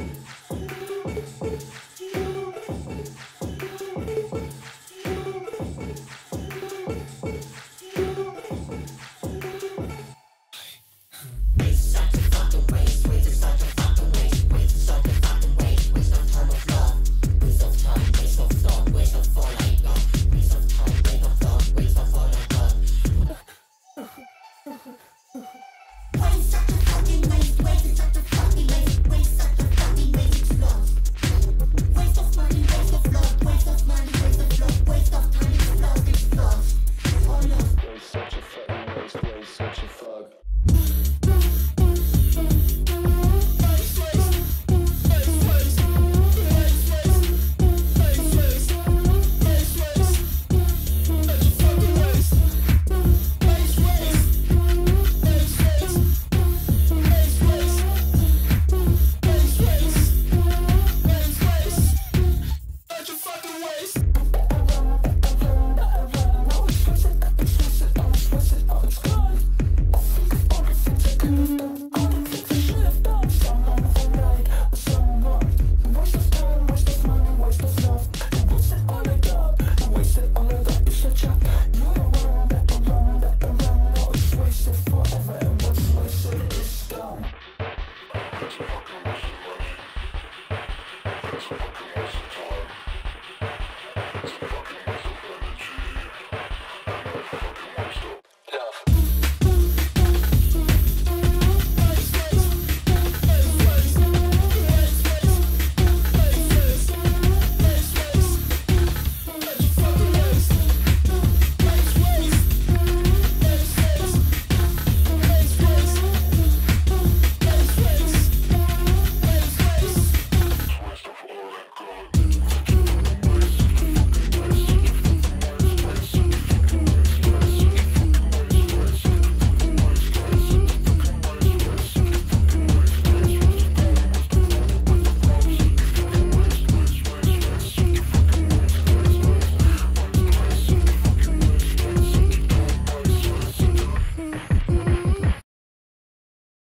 Ooh. such a